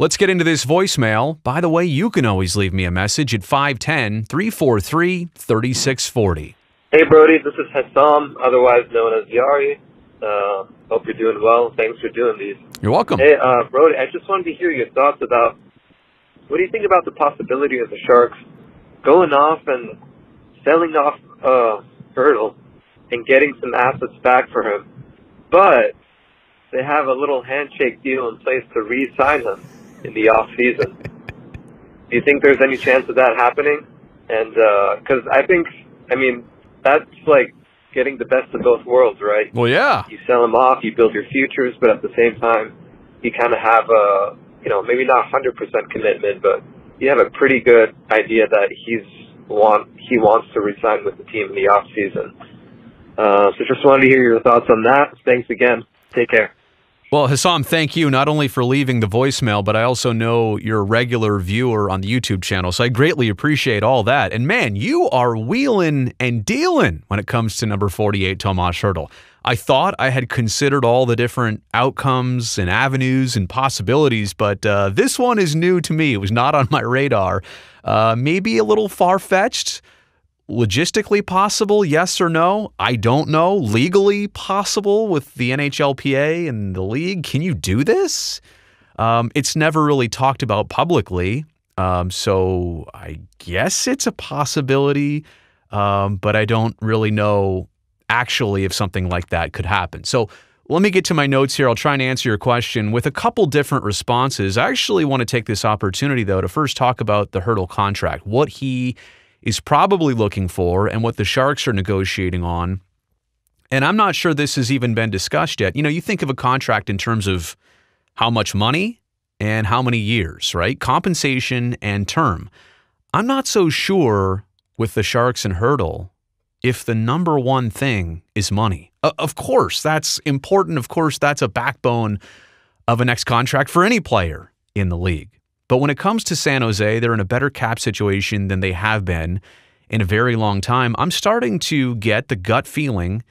Let's get into this voicemail. By the way, you can always leave me a message at 510 343 3640. Hey, Brodie, this is Hassam, otherwise known as Yari. Uh, hope you're doing well. Thanks for doing these. You're welcome. Hey, uh, Brodie, I just wanted to hear your thoughts about what do you think about the possibility of the Sharks going off and selling off uh, Hertl and getting some assets back for him, but they have a little handshake deal in place to re-sign him in the off season. Do you think there's any chance of that happening? And because I think, I mean, that's like getting the best of both worlds, right? Well, yeah. You sell them off, you build your futures, but at the same time, you kind of have a, you know, maybe not 100% commitment, but you have a pretty good idea that he's want he wants to resign with the team in the off season. Uh, so just wanted to hear your thoughts on that. Thanks again. Take care. Well, Hassam, thank you not only for leaving the voicemail, but I also know you're a regular viewer on the YouTube channel. So I greatly appreciate all that. And man, you are wheeling and dealing when it comes to number 48, Tomas Hertl. I thought I had considered all the different outcomes and avenues and possibilities, but uh, this one is new to me. It was not on my radar. Uh, maybe a little far fetched logistically possible? Yes or no? I don't know. Legally possible with the NHLPA and the league? Can you do this? Um, it's never really talked about publicly. Um, so I guess it's a possibility, um, but I don't really know actually if something like that could happen. So let me get to my notes here. I'll try and answer your question with a couple different responses. I actually want to take this opportunity, though, to first talk about the Hertl contract, what he is probably looking for and what the Sharks are negotiating on. And I'm not sure this has even been discussed yet. You know, you think of a contract in terms of how much money and how many years, right? Compensation and term. I'm not so sure with the Sharks and Hertl if the number one thing is money. Uh, of course, that's important. Of course, that's a backbone of a next contract for any player in the league. But when it comes to San Jose, they're in a better cap situation than they have been in a very long time. I'm starting to get the gut feeling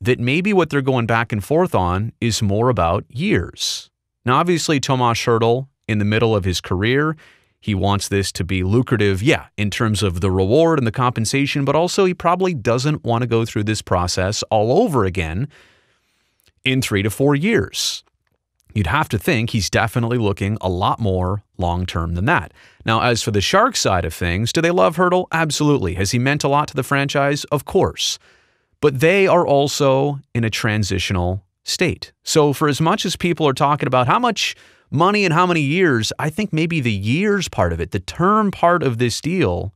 that maybe what they're going back and forth on is more about years. Now, obviously, Tomas Hertl, in the middle of his career, he wants this to be lucrative, yeah, in terms of the reward and the compensation, but also he probably doesn't want to go through this process all over again in three to four years you'd have to think he's definitely looking a lot more long term than that. Now, as for the Sharks side of things, do they love Hertl? Absolutely. Has he meant a lot to the franchise? Of course. But they are also in a transitional state. So, for as much as people are talking about how much money and how many years, I think maybe the years part of it, the term part of this deal,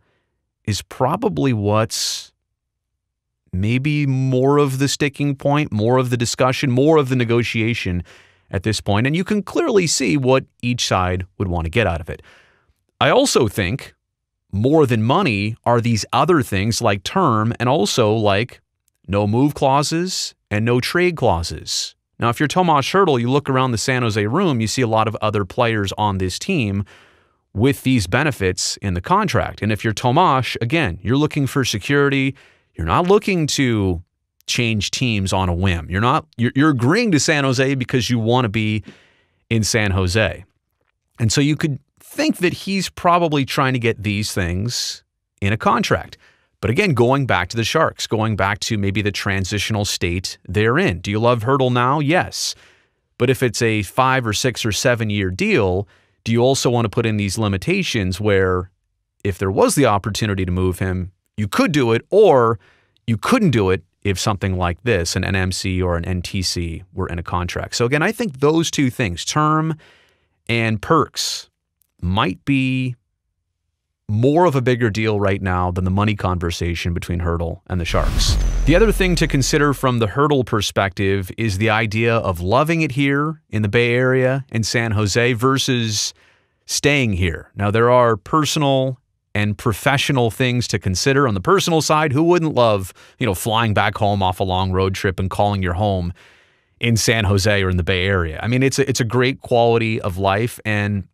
is probably what's maybe more of the sticking point, more of the discussion, more of the negotiation at this point, and you can clearly see what each side would want to get out of it. I also think more than money are these other things like term and also like no move clauses and no trade clauses. Now, if you're Tomas Hertl, you look around the San Jose room, you see a lot of other players on this team with these benefits in the contract. And if you're Tomas, again, you're looking for security. You're not looking to change teams on a whim. You're not you're, you're agreeing to San Jose because you want to be in San Jose. And so you could think that he's probably trying to get these things in a contract. But again, going back to the Sharks, going back to maybe the transitional state they're in. Do you love Hertl now? Yes. But if it's a five or six or seven year deal, do you also want to put in these limitations where if there was the opportunity to move him, you could do it, or you couldn't do it if something like this, an NMC or an NTC, were in a contract. So again, I think those two things, term and perks, might be more of a bigger deal right now than the money conversation between Hertl and the Sharks. The other thing to consider from the Hertl perspective is the idea of loving it here in the Bay Area and San Jose versus staying here. Now, there are personal and professional things to consider. On the personal side, who wouldn't love, you know, flying back home off a long road trip and calling your home in San Jose or in the Bay Area? I mean, it's a, it's a great quality of life and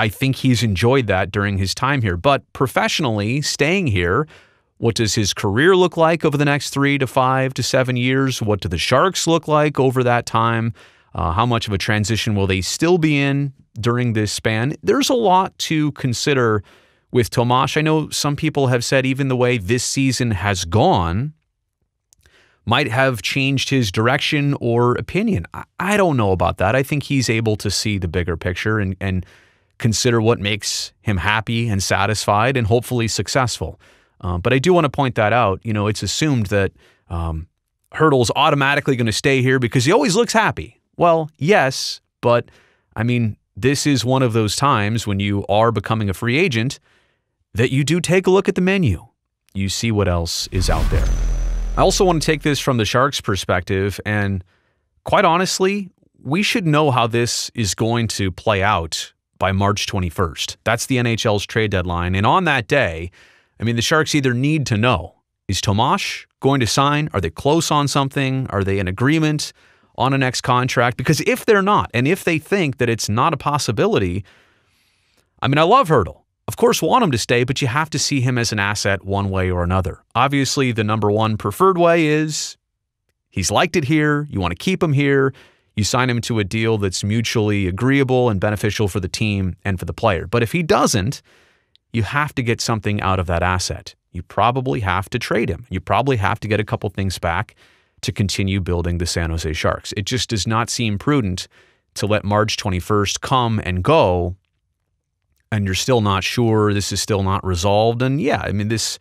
I think he's enjoyed that during his time here. But professionally, staying here, what does his career look like over the next three to five to seven years? What do the Sharks look like over that time? Uh, how much of a transition will they still be in during this span? There's a lot to consider with Tomas. I know some people have said even the way this season has gone might have changed his direction or opinion. I, I don't know about that. I think he's able to see the bigger picture and, and consider what makes him happy and satisfied and hopefully successful. Um, but I do want to point that out. You know, it's assumed that um, Hertl's automatically going to stay here because he always looks happy. Well, yes, but I mean, this is one of those times when you are becoming a free agent that you do take a look at the menu. You see what else is out there. I also want to take this from the Sharks' perspective, and quite honestly, we should know how this is going to play out by March 21st. That's the NHL's trade deadline. And on that day, I mean, the Sharks either need to know is Tomash going to sign? Are they close on something? Are they in agreement on a next contract? Because if they're not, and if they think that it's not a possibility, I mean, I love of course, want him to stay, but you have to see him as an asset one way or another. Obviously, the number one preferred way is he's liked it here, you want to keep him here, you sign him to a deal that's mutually agreeable and beneficial for the team and for the player. But if he doesn't, you have to get something out of that asset. You probably have to trade him. You probably have to get a couple things back to continue building the San Jose Sharks. It just does not seem prudent to let March 21st come and go and you're still not sure, this is still not resolved. And yeah, I mean this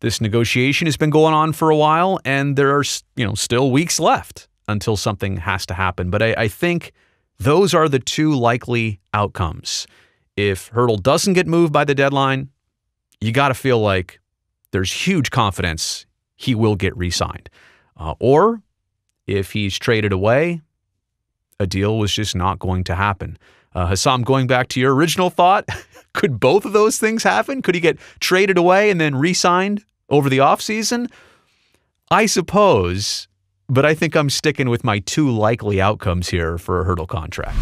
this negotiation has been going on for a while, and there are you know still weeks left until something has to happen. But I, I think those are the two likely outcomes. If Hertl doesn't get moved by the deadline, you got to feel like there's huge confidence he will get re-signed. Uh, or if he's traded away, a deal was just not going to happen. Uh, Hassam, going back to your original thought, could both of those things happen? Could he get traded away and then re signed over the offseason? I suppose, but I think I'm sticking with my two likely outcomes here for a Hertl contract.